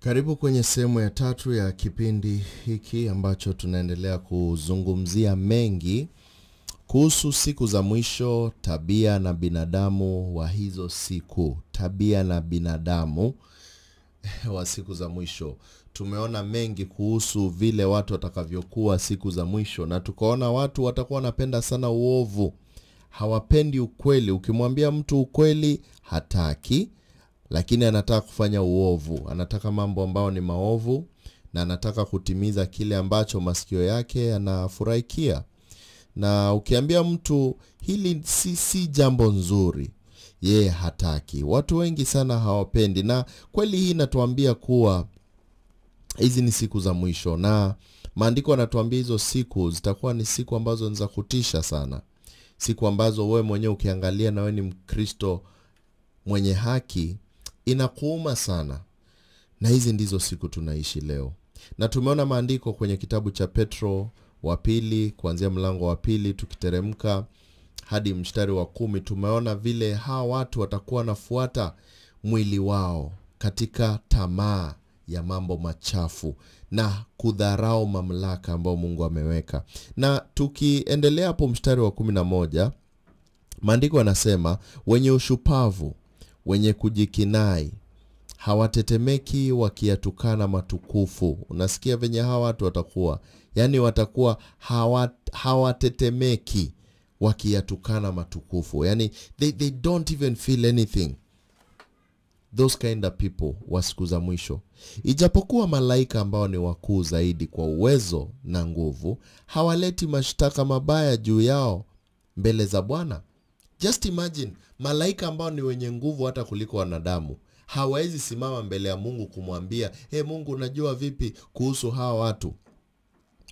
Karibu kwenye sehemu ya tatu ya kipindi hiki ambacho tunaendelea kuzungumzia mengi kuhusu siku za mwisho, tabia na binadamu wa hizo siku, tabia na binadamu wa siku za mwisho. Tumeona mengi kuhusu vile watu watakavyokuwa siku za mwisho, na tukaona watu watakuwa wanapenda sana uovu, hawapendi ukweli. Ukimwambia mtu ukweli hataki, lakini anataka kufanya uovu, anataka mambo ambayo ni maovu, na anataka kutimiza kile ambacho masikio yake yanafurahikia. Na ukiambia mtu hili si, si jambo nzuri, yeye hataki. Watu wengi sana hawapendi, na kweli hii inatuambia kuwa hizi ni siku za mwisho, na maandiko yanatuambia hizo siku zitakuwa ni siku ambazo ni za kutisha sana, siku ambazo wewe mwenyewe ukiangalia na wewe ni Mkristo mwenye haki inakuuma sana, na hizi ndizo siku tunaishi leo, na tumeona maandiko kwenye kitabu cha Petro wa pili kuanzia mlango wa pili tukiteremka hadi mstari wa kumi tumeona vile hawa watu watakuwa wanafuata mwili wao katika tamaa ya mambo machafu na kudharau mamlaka ambayo Mungu ameweka. Na tukiendelea hapo mstari wa kumi na moja maandiko yanasema wenye ushupavu, wenye kujikinai, hawatetemeki wakiyatukana matukufu. Unasikia venye hawa watu watakuwa, yani watakuwa hawa, hawatetemeki wakiyatukana matukufu, yaani they, they don't even feel anything those kind of people wa siku za mwisho. Ijapokuwa malaika ambao ni wakuu zaidi kwa uwezo na nguvu hawaleti mashtaka mabaya juu yao mbele za Bwana. Just imagine malaika ambao ni wenye nguvu hata kuliko wanadamu. Hawawezi simama mbele ya Mungu kumwambia hey, Mungu unajua vipi kuhusu hawa watu?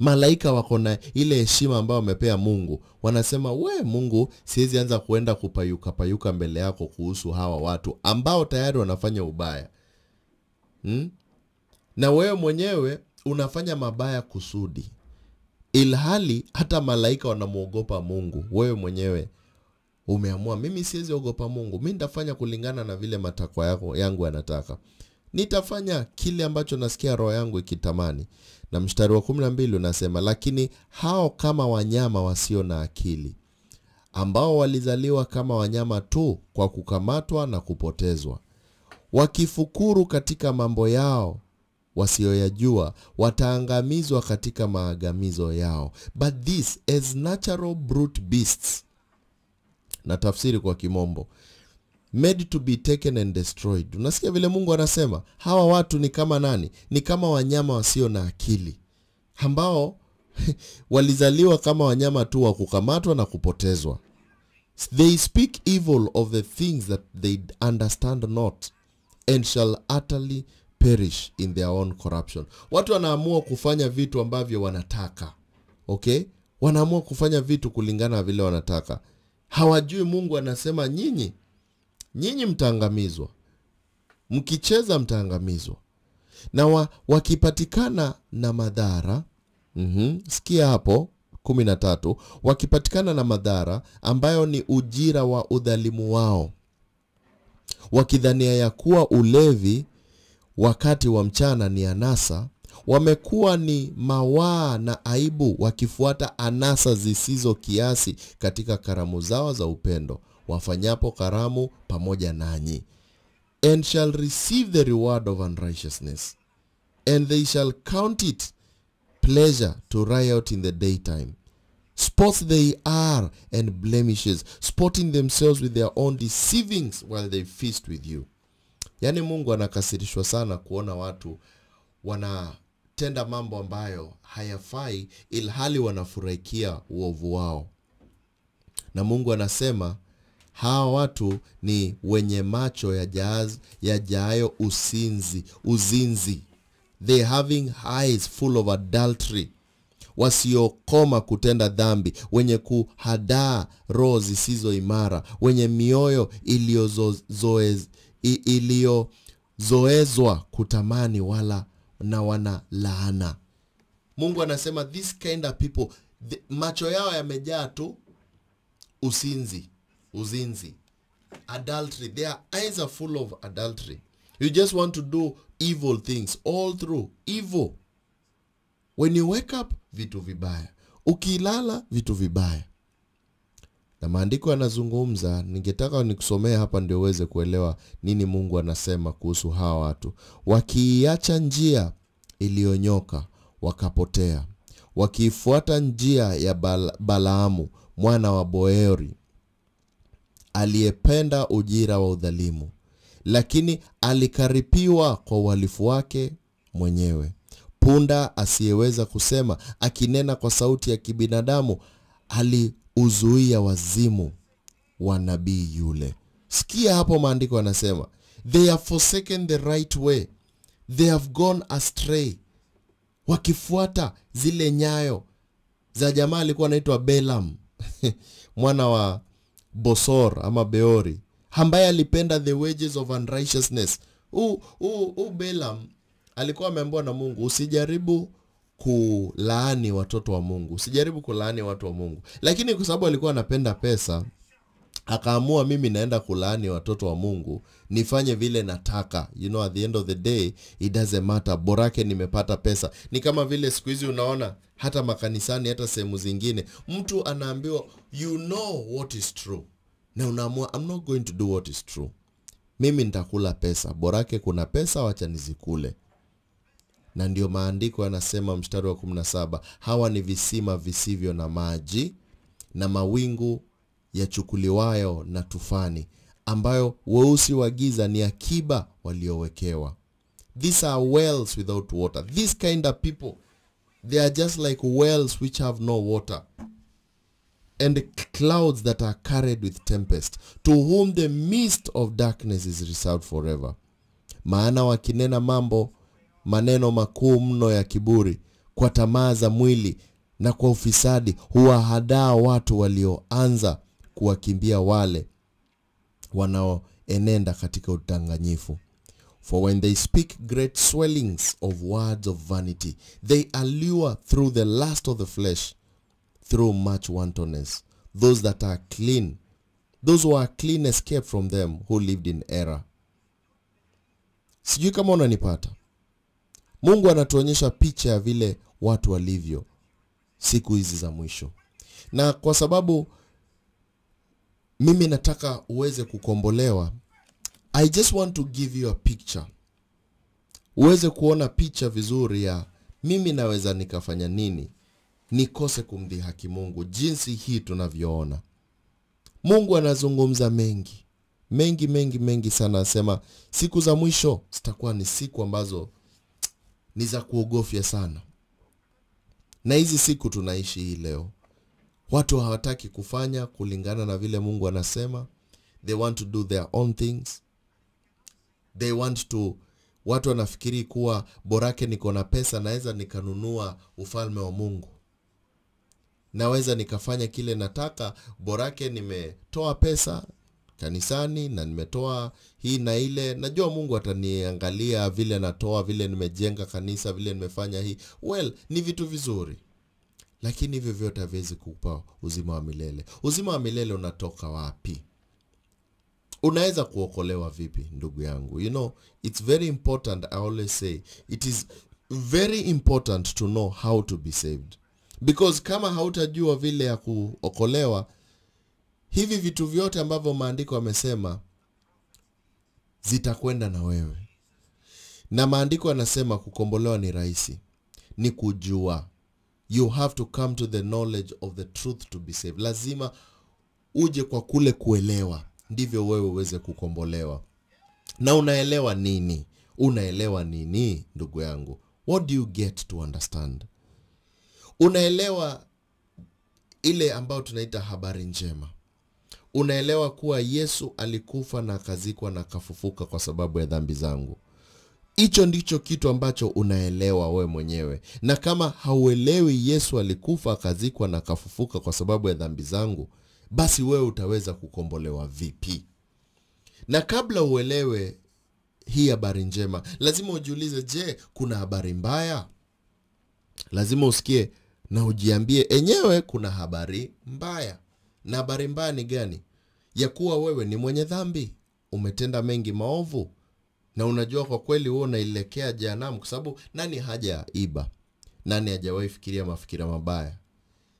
Malaika wako na ile heshima ambayo wamepea Mungu, wanasema we Mungu, siwezi anza kuenda kupayuka payuka mbele yako kuhusu hawa watu ambao tayari wanafanya ubaya. Hmm? na wewe mwenyewe unafanya mabaya kusudi, ilhali hata malaika wanamwogopa Mungu. Wewe mwenyewe umeamua, mimi siwezi ogopa Mungu, mi nitafanya kulingana na vile matakwa yako yangu yanataka nitafanya kile ambacho nasikia roho yangu ikitamani. Na mstari wa kumi na mbili unasema, lakini hao kama wanyama wasio na akili, ambao walizaliwa kama wanyama tu kwa kukamatwa na kupotezwa, wakifukuru katika mambo yao wasiyoyajua, wataangamizwa katika maangamizo yao. But this as natural brute beasts, na tafsiri kwa kimombo made to be taken and destroyed. Unasikia vile Mungu anasema hawa watu ni kama nani? Ni kama wanyama wasio na akili ambao walizaliwa kama wanyama tu wa kukamatwa na kupotezwa. They speak evil of the things that they understand not and shall utterly perish in their own corruption. Watu wanaamua kufanya vitu ambavyo wanataka, okay? Wanaamua kufanya vitu kulingana na vile wanataka, hawajui Mungu anasema nyinyi nyinyi mtaangamizwa, mkicheza mtaangamizwa. Na wa, wakipatikana na madhara mm-hmm, sikia hapo kumi na tatu, wakipatikana na madhara ambayo ni ujira wa udhalimu wao, wakidhania ya kuwa ulevi wakati wa mchana ni anasa, wamekuwa ni mawaa na aibu, wakifuata anasa zisizo kiasi katika karamu zao za upendo wafanyapo karamu pamoja nanyi, and shall receive the reward of unrighteousness and they shall count it pleasure to riot in the daytime. Sports they are and blemishes, sporting themselves with their own deceivings while they feast with you. Yaani Mungu anakasirishwa sana kuona watu wanatenda mambo ambayo hayafai, ilhali wanafurahikia uovu wao, na Mungu anasema hawa watu ni wenye macho yajaayo usinzi uzinzi, they having eyes full of adultery, wasiokoma kutenda dhambi, wenye kuhadaa roho zisizo imara, wenye mioyo iliyozoezwa kutamani, wala na wana laana. Mungu anasema this kind of people, the, macho yao yamejaa tu usinzi uzinzi adultery. Their eyes are full of adultery. You just want to do evil things all through. Evil. When you wake up vitu vibaya. Ukilala vitu vibaya na maandiko yanazungumza ningetaka nikusomee hapa ndio uweze kuelewa nini mungu anasema kuhusu hawa watu. Wakiiacha njia iliyonyoka wakapotea. Wakiifuata njia ya Bala, balaamu mwana wa boeri aliyependa ujira wa udhalimu lakini alikaripiwa kwa uhalifu wake mwenyewe. Punda asiyeweza kusema akinena kwa sauti ya kibinadamu aliuzuia wazimu wa nabii yule. Sikia hapo maandiko anasema they have forsaken the right way. They have gone astray. Wakifuata zile nyayo za jamaa alikuwa anaitwa belam mwana wa bosor ama beori ambaye alipenda the wages of unrighteousness. Huu Balaam alikuwa ameambiwa na mungu usijaribu kulaani watoto wa mungu. Usijaribu kulaani watu wa mungu. Lakini kwa sababu alikuwa anapenda pesa akaamua mimi naenda kulaani watoto wa mungu nifanye vile nataka. You know at the end of the day it doesn't matter. Borake nimepata pesa. Ni kama vile siku hizi unaona hata makanisani hata sehemu zingine mtu anaambiwa you know what is true. Na unaamua i'm not going to do what is true. Mimi nitakula pesa. Borake kuna pesa wacha nizikule na ndio maandiko yanasema mstari wa 17 hawa ni visima visivyo na maji na mawingu yachukuliwayo na tufani ambayo weusi wa giza ni akiba waliowekewa. These are wells without water. This kind of people they are just like wells which have no water and clouds that are carried with tempest to whom the mist of darkness is reserved forever. Maana wakinena mambo maneno makuu mno ya kiburi kwa tamaa za mwili na kwa ufisadi huwahadaa watu walioanza kuwakimbia wale wanaoenenda katika udanganyifu. For when they speak great swellings of words of vanity they allure through the lust of the flesh through much wantonness. Those that are clean those who are clean escape from them who lived in error. Sijui kama unanipata mungu anatuonyesha picha ya vile watu walivyo siku hizi za mwisho. Na kwa sababu mimi nataka uweze kukombolewa i just want to give you a picture. Uweze kuona picha vizuri ya mimi naweza nikafanya nini nikose kumdhihaki mungu jinsi hii tunavyoona. Mungu anazungumza mengi mengi mengi mengi sana anasema siku za mwisho zitakuwa ni siku ambazo ni za kuogofya sana. Na hizi siku tunaishi hii leo watu hawataki kufanya kulingana na vile mungu anasema. They want to do their own things. They want to watu wanafikiri kuwa borake niko na pesa naweza nikanunua ufalme wa mungu. Naweza nikafanya kile nataka borake nimetoa pesa kanisani na nimetoa hii na ile. Najua mungu ataniangalia vile natoa vile nimejenga kanisa vile nimefanya hii. Well ni vitu vizuri. Lakini hivyo vyote haviwezi kupa uzima wa milele. Uzima wa milele unatoka wapi? Unaweza kuokolewa vipi ndugu yangu? You know it's very important i always say it is very important to know how to be saved. Because kama hautajua vile ya kuokolewa hivi vitu vyote ambavyo maandiko amesema zitakwenda na wewe. Na maandiko yanasema kukombolewa ni rahisi. Ni kujua. You have to come to the knowledge of the truth to be saved. Lazima uje kwa kule kuelewa. Ndivyo wewe uweze kukombolewa. Na unaelewa nini? Unaelewa nini ndugu yangu? What do you get to understand? Unaelewa ile ambayo tunaita habari njema unaelewa kuwa yesu alikufa na akazikwa na akafufuka kwa sababu ya dhambi zangu. Hicho ndicho kitu ambacho unaelewa we mwenyewe. Na kama hauelewi yesu alikufa akazikwa na akafufuka kwa sababu ya dhambi zangu basi wewe utaweza kukombolewa vipi? Na kabla uelewe hii habari njema lazima ujiulize je kuna habari mbaya? Lazima usikie na ujiambie enyewe kuna habari mbaya. Na habari mbaya ni gani ya kuwa wewe ni mwenye dhambi. Umetenda mengi maovu. Na unajua kwa kweli wewe unaelekea jehanamu kwa sababu nani haja iba? nani hajawahi fikiria mafikira mabaya?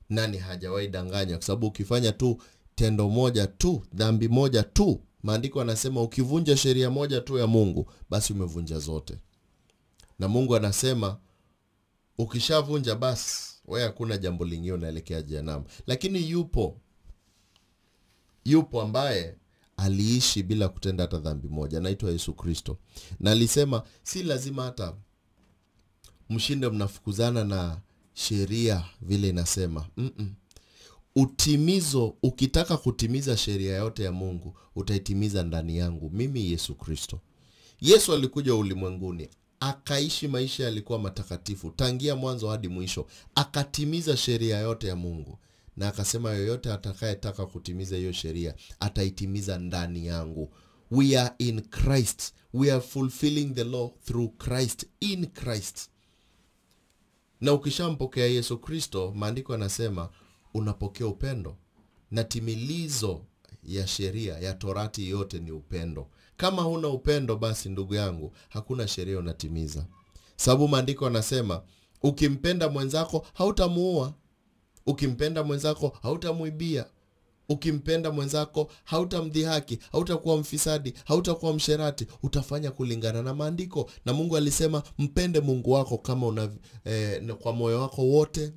Nani hajawahi danganya? Kwa sababu ukifanya tu tendo moja tu dhambi moja tu maandiko anasema ukivunja sheria moja tu ya mungu basi umevunja zote. Na mungu anasema ukishavunja basi wewe hakuna jambo lingine unaelekea jehanamu. Lakini yupo yupo ambaye aliishi bila kutenda hata dhambi moja. Anaitwa yesu kristo. Na alisema si lazima hata mshinde mnafukuzana na sheria vile inasema. Mm-mm. utimizo ukitaka kutimiza sheria yote ya mungu utaitimiza ndani yangu. Mimi yesu kristo. Yesu alikuja ulimwenguni akaishi maisha yalikuwa matakatifu tangia mwanzo hadi mwisho akatimiza sheria yote ya mungu na akasema yoyote atakayetaka kutimiza hiyo sheria ataitimiza ndani yangu. We are in christ. We are fulfilling the law through christ in christ. Na ukishampokea yesu kristo maandiko anasema unapokea upendo. Na timilizo ya sheria ya torati yote ni upendo. Kama huna upendo basi ndugu yangu hakuna sheria unatimiza. Sababu maandiko anasema ukimpenda mwenzako hautamuua ukimpenda mwenzako hautamwibia. Ukimpenda mwenzako hautamdhihaki hautakuwa mfisadi hautakuwa msherati. Utafanya kulingana na maandiko. Na mungu alisema mpende mungu wako kama una eh, kwa moyo wako wote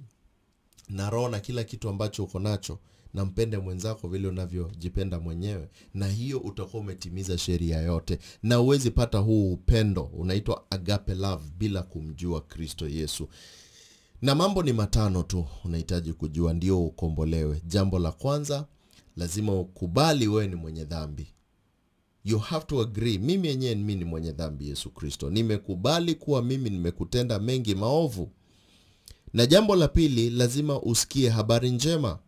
na roho na kila kitu ambacho uko nacho. Na mpende mwenzako vile unavyojipenda mwenyewe. Na hiyo utakuwa umetimiza sheria yote. Na uwezi pata huu upendo. Unaitwa agape love bila kumjua kristo yesu na mambo ni matano tu unahitaji kujua ndio ukombolewe. Jambo la kwanza lazima ukubali wewe ni mwenye dhambi. You have to agree mimi yenyewe mi ni mwenye dhambi yesu kristo. Nimekubali kuwa mimi nimekutenda mengi maovu. Na jambo la pili lazima usikie habari njema.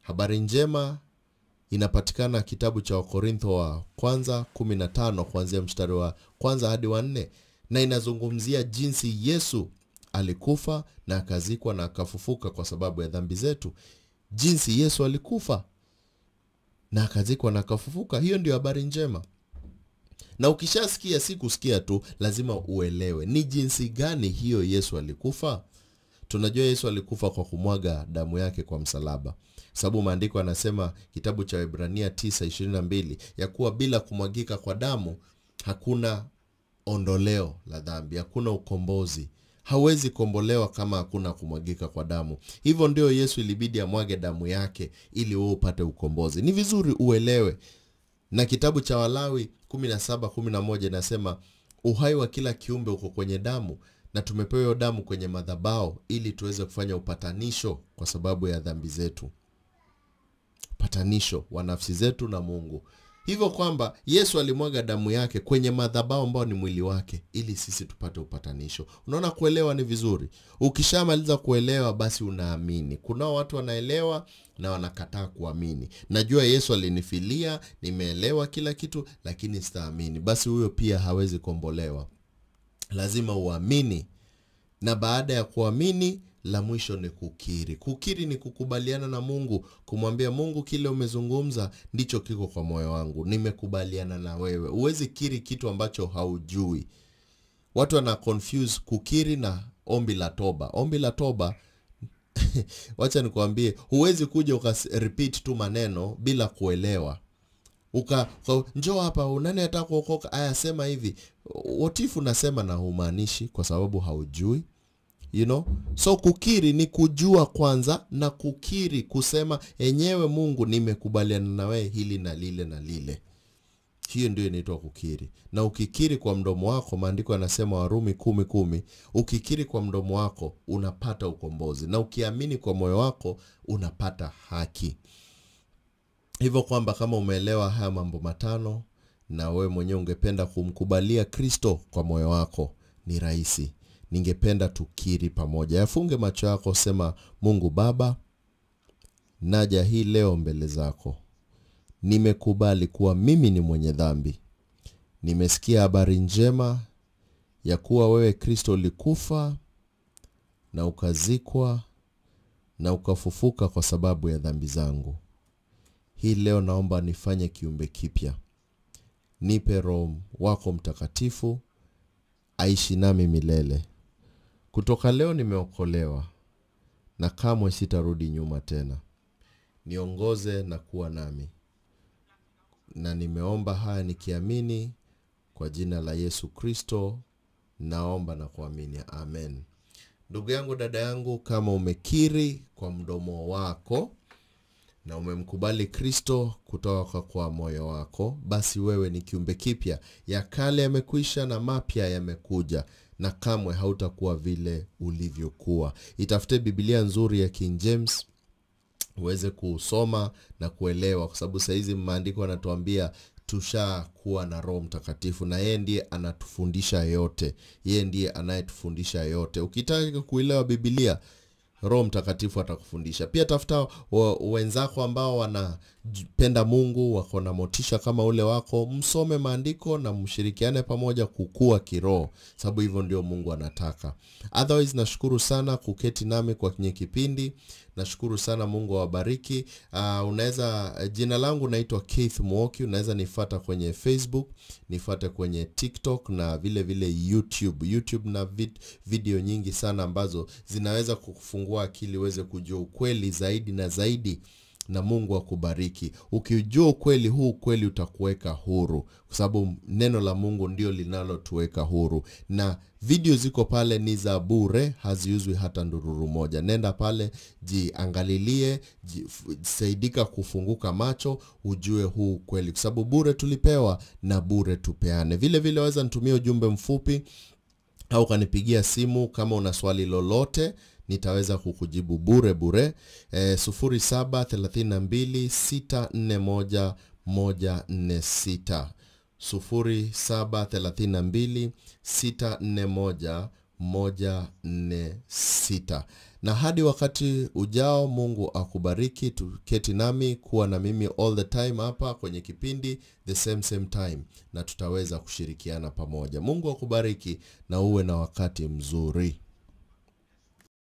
Habari njema inapatikana kitabu cha wakorintho wa kwanza 15 kuanzia mstari wa kwanza hadi wa nne na inazungumzia jinsi yesu alikufa na akazikwa na akafufuka kwa sababu ya dhambi zetu. Jinsi yesu alikufa na akazikwa na akafufuka hiyo ndio habari njema. Na ukishasikia si kusikia tu lazima uelewe. Ni jinsi gani hiyo yesu alikufa? Tunajua yesu alikufa kwa kumwaga damu yake kwa msalaba. Sababu maandiko anasema kitabu cha ibrania 922 ya kuwa bila kumwagika kwa damu hakuna ondoleo la dhambi hakuna ukombozi hawezi kombolewa kama hakuna kumwagika kwa damu. Hivyo ndio yesu ilibidi amwage damu yake ili wewe upate ukombozi. Ni vizuri uelewe. Na kitabu cha walawi 1711 inasema uhai wa kila kiumbe uko kwenye damu na tumepewa damu kwenye madhabao ili tuweze kufanya upatanisho kwa sababu ya dhambi zetu. Upatanisho wa nafsi zetu na mungu hivyo kwamba yesu alimwaga damu yake kwenye madhabao ambao ni mwili wake ili sisi tupate upatanisho. Unaona kuelewa ni vizuri. Ukishamaliza kuelewa basi unaamini. Kunao watu wanaelewa na wanakataa kuamini. Najua yesu alinifilia nimeelewa kila kitu lakini sitaamini. Basi huyo pia hawezi kombolewa lazima uamini. Na baada ya kuamini la mwisho ni kukiri. Kukiri ni kukubaliana na mungu kumwambia mungu kile umezungumza ndicho kiko kwa moyo wangu. Nimekubaliana na wewe. Huwezi kiri kitu ambacho haujui. Watu wana confuse kukiri na ombi la toba. Ombi la toba wacha nikwambie huwezi kuja uka repeat tu maneno bila kuelewa. Uka, njoo hapa nani ataka kuokoka aya sema hivi. Watifu nasema na humaanishi kwa sababu haujui you know? So kukiri ni kujua kwanza na kukiri kusema enyewe mungu nimekubaliana na wewe hili na lile na lile. Hiyo ndio inaitwa kukiri. Na ukikiri kwa mdomo wako maandiko yanasema warumi kumi kumi ukikiri kwa mdomo wako unapata ukombozi. Na ukiamini kwa moyo wako unapata haki. Hivyo kwamba kama umeelewa haya mambo matano na wewe mwenyewe ungependa kumkubalia kristo kwa moyo wako ni rahisi ningependa tukiri pamoja. Yafunge macho yako sema mungu baba naja hii leo mbele zako. Nimekubali kuwa mimi ni mwenye dhambi. Nimesikia habari njema ya kuwa wewe kristo ulikufa na ukazikwa na ukafufuka kwa sababu ya dhambi zangu. Hii leo naomba nifanye kiumbe kipya. Nipe roho wako mtakatifu aishi nami milele kutoka leo nimeokolewa na kamwe sitarudi nyuma tena. Niongoze na kuwa nami. Na nimeomba haya nikiamini kwa jina la yesu kristo naomba na kuamini. Amen. Ndugu yangu dada yangu kama umekiri kwa mdomo wako na umemkubali kristo kutoka kwa moyo wako basi wewe ni kiumbe kipya. Ya kale yamekwisha na mapya yamekuja na kamwe hautakuwa vile ulivyokuwa. Itafute bibilia nzuri ya king james uweze kusoma na kuelewa kwa sababu sahizi maandiko yanatuambia tushakuwa na roho mtakatifu na yeye ndiye anatufundisha yote. Yeye ndiye anayetufundisha yote. Ukitaka kuelewa bibilia roho mtakatifu atakufundisha. Pia tafuta wenzako ambao wanapenda mungu wako na motisha kama ule wako msome maandiko na mshirikiane pamoja kukua kiroho sababu hivyo ndio mungu anataka. Otherwise nashukuru sana kuketi nami kwa kwenye kipindi nashukuru sana mungu awabariki. Uh, unaweza jina langu naitwa keith mwoki. Unaweza nifata kwenye facebook nifate kwenye tiktok na vile vile youtube. Youtube na vid, video nyingi sana ambazo zinaweza kukufungua akili uweze kujua ukweli zaidi na zaidi na mungu akubariki. Ukijua ukweli huu kweli utakuweka huru kwa sababu neno la mungu ndio linalotuweka huru. Na video ziko pale ni za bure haziuzwi hata ndururu moja. Nenda pale jiangalilie saidika kufunguka macho ujue huu kweli kwa sababu bure tulipewa na bure tupeane. Vile vile waweza nitumia ujumbe mfupi au ukanipigia simu kama una swali lolote nitaweza kukujibu bure bure. E, 0732641146 0732641146 na hadi wakati ujao mungu akubariki. Tuketi nami kuwa na mimi all the time hapa kwenye kipindi the same same time. Na tutaweza kushirikiana pamoja. Mungu akubariki na uwe na wakati mzuri